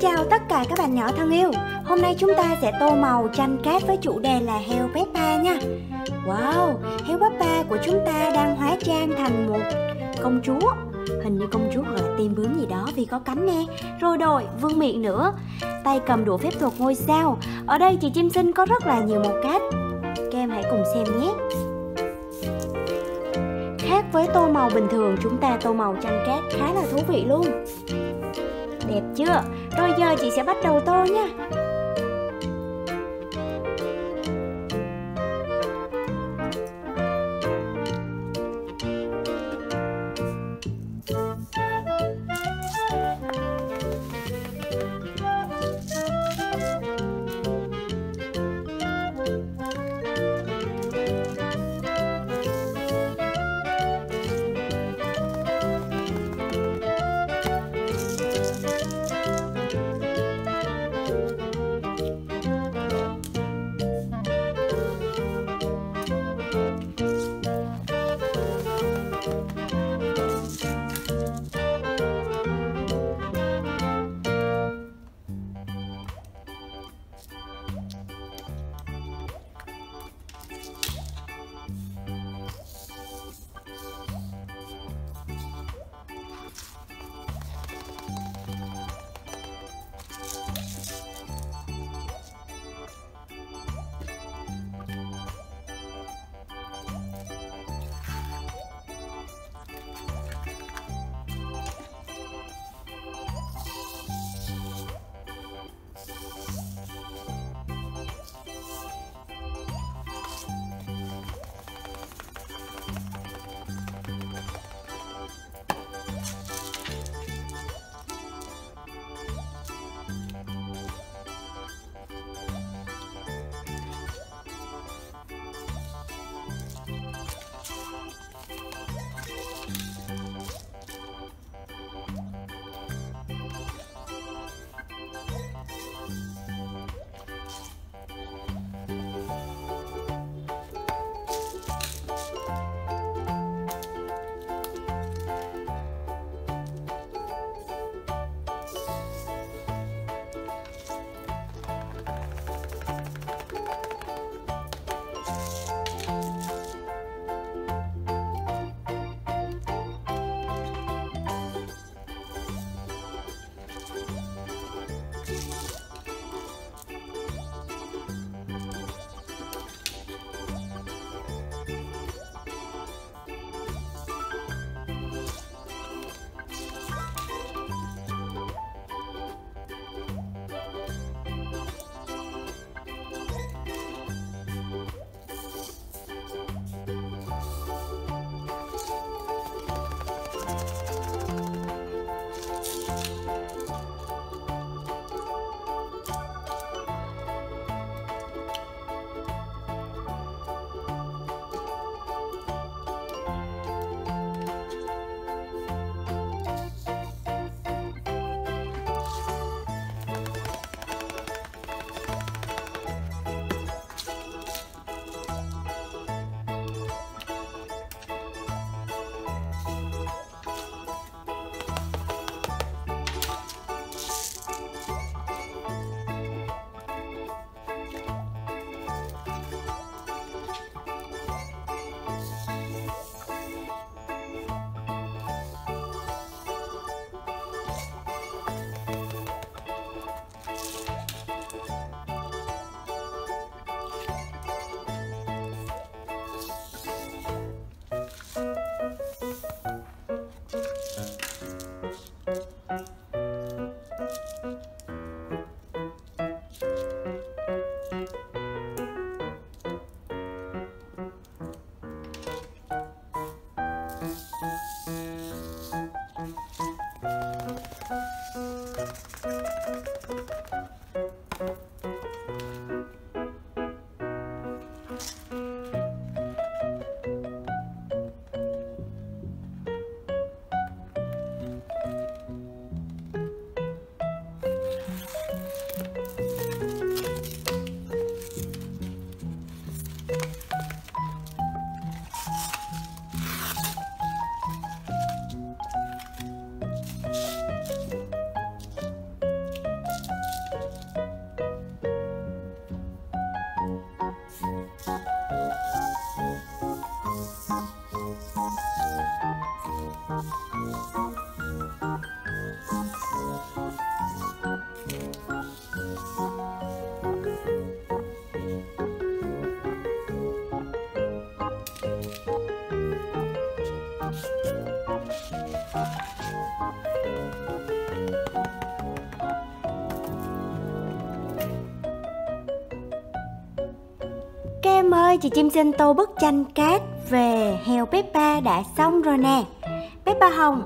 chào tất cả các bạn nhỏ thân yêu. Hôm nay chúng ta sẽ tô màu tranh cát với chủ đề là heo Peppa nha. Wow, heo Peppa của chúng ta đang hóa trang thành một công chúa. Hình như công chúa hoặc là tiên bướm gì đó vì có cánh nè. Rồi đội, vương miệng nữa. Tay cầm đũa phép thuật ngôi sao. Ở đây chị chim sinh có rất là nhiều màu cát. Các em hãy cùng xem nhé. Khác với tô màu bình thường chúng ta tô màu tranh cát khá là thú vị luôn. Đẹp chưa? Rồi giờ chị sẽ bắt đầu tô nha ơi, chị Chim xin tô bức tranh cát về heo Peppa đã xong rồi nè. Peppa hồng,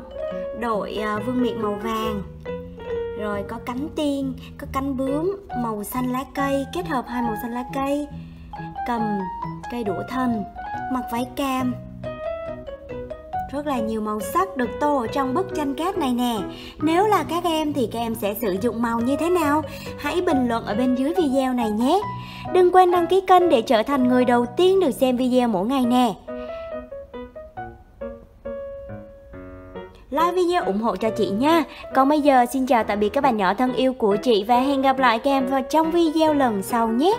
đội à, vương miện màu vàng. Rồi có cánh tiên, có cánh bướm màu xanh lá cây Kết hợp hai màu xanh lá cây. Cầm cây đũa thần, mặc váy cam rất là nhiều màu sắc được tô ở trong bức tranh cát này nè Nếu là các em thì các em sẽ sử dụng màu như thế nào? Hãy bình luận ở bên dưới video này nhé Đừng quên đăng ký kênh để trở thành người đầu tiên được xem video mỗi ngày nè like video ủng hộ cho chị nha. Còn bây giờ, xin chào tạm biệt các bạn nhỏ thân yêu của chị và hẹn gặp lại các em vào trong video lần sau nhé.